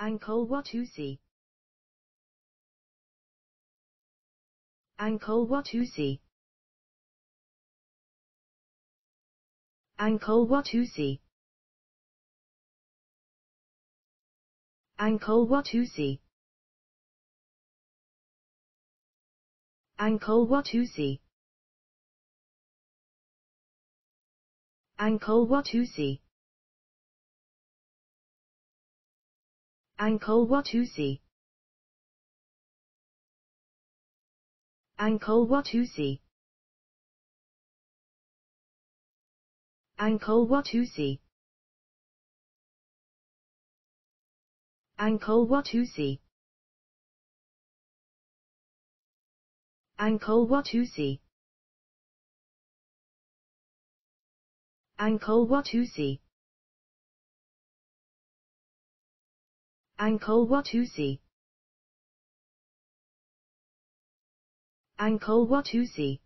Ankole Watusi. Ankole Watusi. Ankole Watusi. Ankole Watusi. Ankole Watusi. ankole Watusi. Ankole Watusi. Ankole Watusi. Ankole Watusi. Ankole Watusi. Ankole Watusi. Ankole Watusi. Ankole Watusi. Ankole Watusi Ankole Watusi